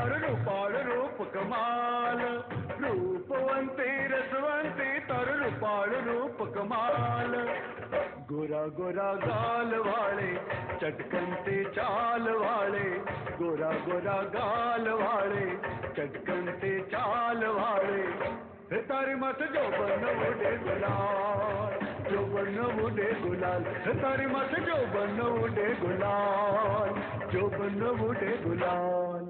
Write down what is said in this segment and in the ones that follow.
तर रूपाळ रूप कमाल रूपवंती रसवंती तर रूपाळ रूप कमाल। गोरा गोरा गाल वाले चटकन चाल वाले। गोरा गोरा गाल वाले चटकन चाल वाले। तारी मत, जो बन उडे गुलाल, जो बन उडे गुलाल। तारी मत, जो बन उडे गुलाल, जो बन उडे गुलाल।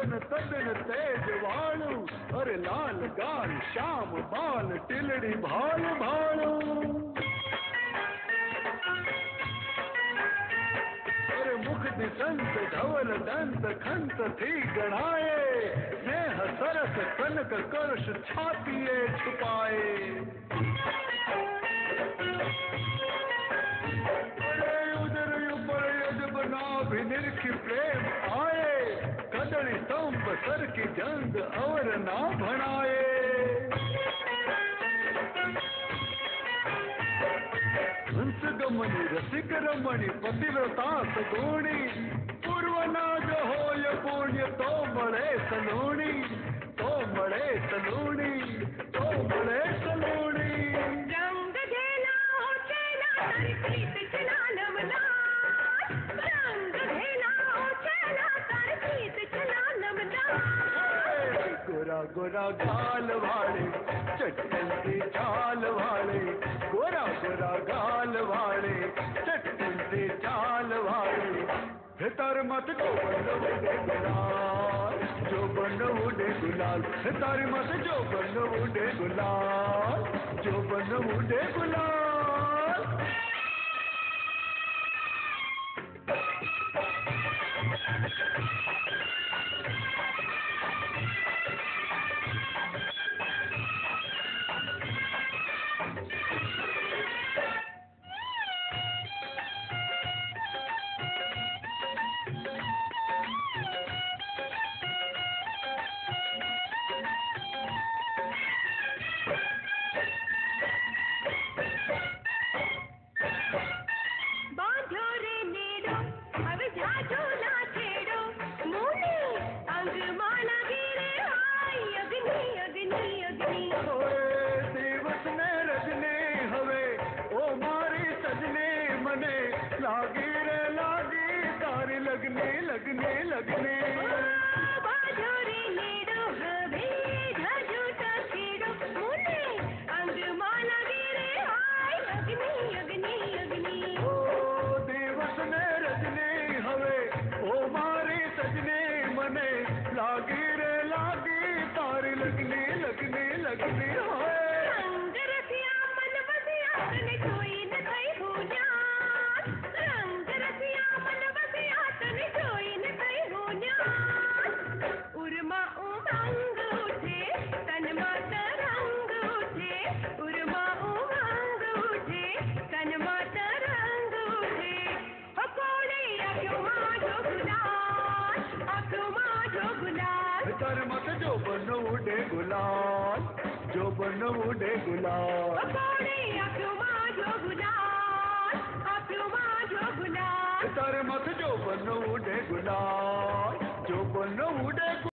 वदन तदन तेज वाळू अरे लाल गाल श्याम बाल टिलड़ी भाल भाळू अरे मुख दिसंत, धवल दंत, खंत थी गणाए, स्नेह सरस कनक कर्ष छातिए छुपाए। अरे उदर ऊपर यजब नाभि निरखी प्रेम आए स्तंभ, सर की जंग और ना भणाए। हंस गमनी, रसिक रमणी, पतिव्रता सगुणी। पूर्व नाग होय पुण्य तो मळे सलोणी। तो मळे सलोणी तो मळे सलोणी। रंग घेला हो, चेला तारी प्रीत चला नमना गोरा गोरा गाल वाले, चटकन से चाल वाले। गोरा गोरा गाल वाले, चटकन से चाल वाले। हे मत जो बन उडे गुलाल, जो बन गुलाल। हे मत जो बन उडे गुलाल, जो बन उडे गुलाल। लगने लगने लगने। बाजूरी नीडू भी उड़े गुलाल जोबन उड़े गुलाल। तारे मत जोबन उड़े गुलाल जोबन उड़े